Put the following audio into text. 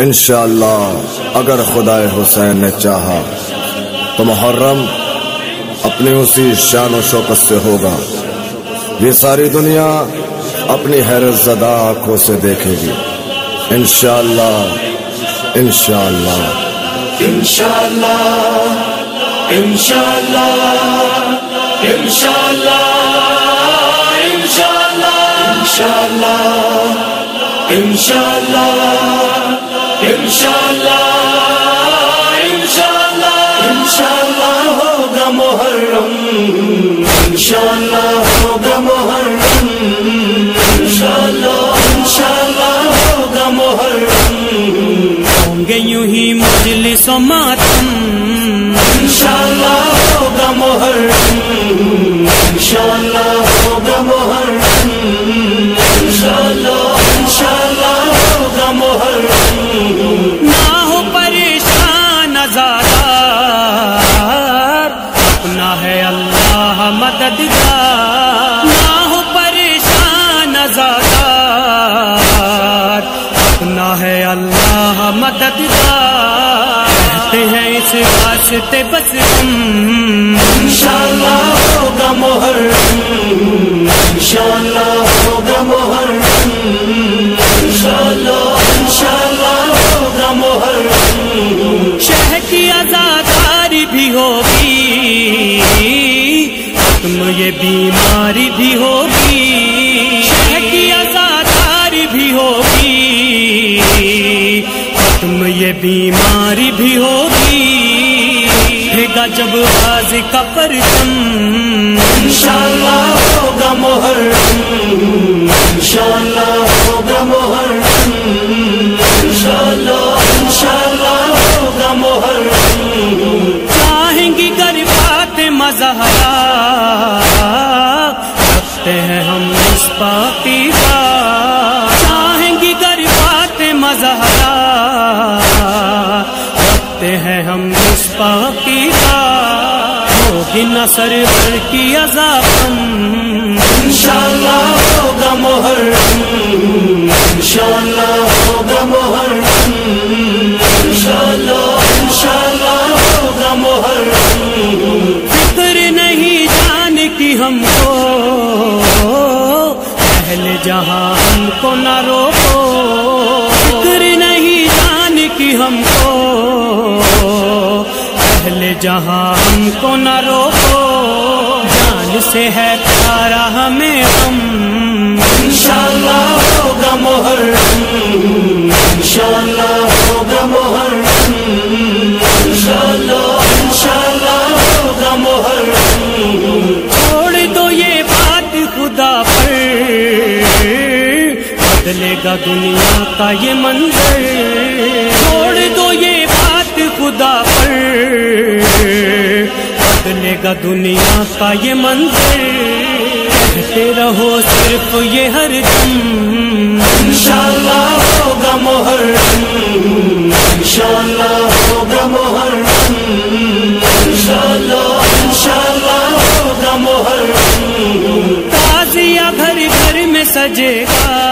इनशाला अगर खुदाए हुसैन ने चाहा तो मुहर्रम अपनी उसी शान शौकत से होगा। ये सारी दुनिया अपनी हैरत जदा आँखों से देखेगी। इनशाला इनशाला इनशाला इनशाला इनशाला इनशाला इनशाला इनशाला होगा मुहर्रम इनशाला होगा मुहर्रम इनशाला इनशाला होगा मुहर्रम। होंगे यूँ ही मजलिस मातम। इंशाल्लाह होगा मुहर्रम इंशाल्लाह मददगार हैं इस वास्ते बस हम। इंशाल्लाह होगा मुहर्रम इंशाल्लाह होगा मुहर्रम इंशाल्लाह इंशाल्लाह होगा मुहर्रम की आजादारी भी होगी। तुम ये बीमारी भी होगी। की आजादारी भी होगी। तुम ये बीमारी भी होगी। रहेगा जब बाज का परचम। इंशाल्लाह होगा मुहर्रम। इंशाल्लाह होगा मुहर्रम। इंशाल्लाह इंशाल्लाह होगा मुहर्रम। चाहेंगी गरीबात मजहरा रखते हैं हम इस पापी का होगी न सरवर की अजाबम इंशाल्लाह होगा मुहर्रम इंशाल्लाह होगा की हमको। पहले जहाँ हमको न रोको। हमको पहले जहाँ हमको न रोको जान से है प्यारा हमें हम। बदलेगा दुनिया का ये मंजर। छोड़ दो ये बात खुदा पर। बदलेगा दुनिया का ये मंजर। कहते रहो सिर्फ़ ये हर दम। इंशाल्लाह होगा मुहर्रम। इंशाल्लाह होगा घर में सजेगा।